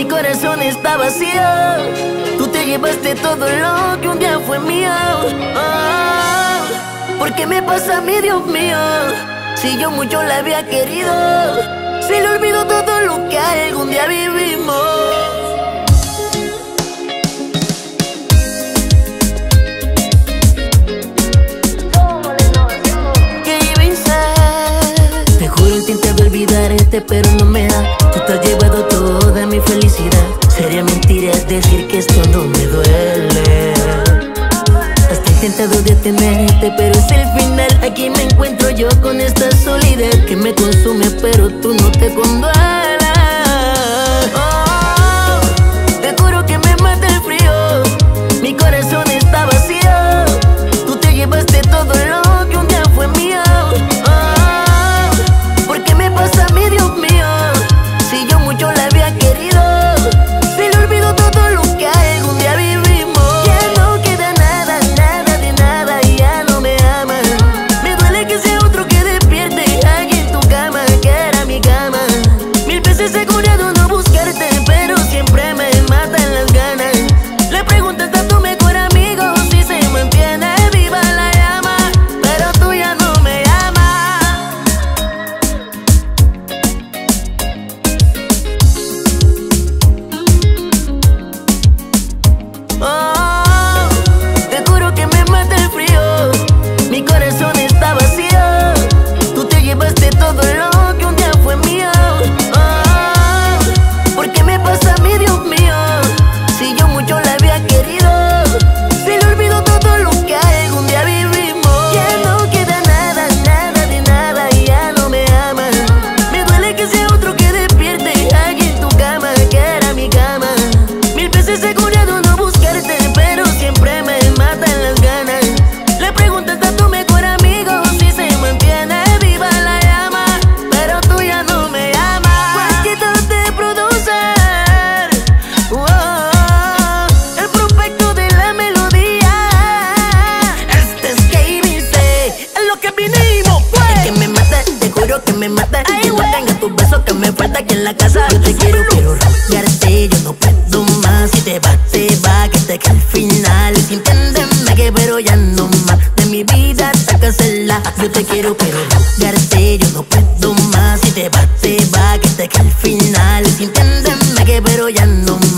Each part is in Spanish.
Mi corazón está vacío. Tú te llevaste todo lo que un día fue mío. Oh, ¿Por qué me pasa a mí, Dios mío? Si yo mucho la había querido, se le olvidó todo lo que algún día vivimos. olvidarte pero no me da Tú te has llevado Sería mentira decir que esto no me duele. Has intentado detenerte pero es el final. Aquí me encuentro yo con esta soledad Que me consume pero tú no te condueles la casa. Yo te quiero, quiero rodearte, yo no puedo más. Si te va, te va, que te que al final. Entiéndeme que pero ya no más. De mi vida sácasela. Yo te quiero, pero rodearte, yo no puedo más. Si te va, te va, que te que al final. Entiéndeme que pero ya no más.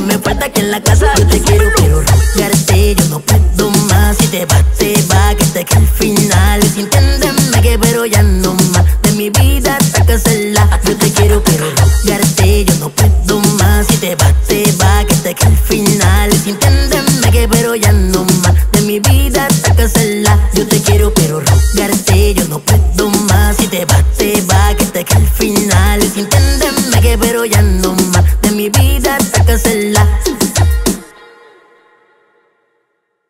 que me falta aquí en la casa. Yo te quiero, quiero rasgarte Yo no puedo más. Si te vas, te va Que te que al final. Si entiéndeme que pero ya no más. De mi vida sácasela Yo te quiero, quiero rasgarte Yo no puedo más. Si te vas, te va Que te que al final. Si entiéndeme que pero ya no más. De mi vida sácasela Yo te quiero, quiero rasgarte Yo no puedo más. Si te vas, te va Que te que al final. Si entiéndeme que pero ya no más. que se la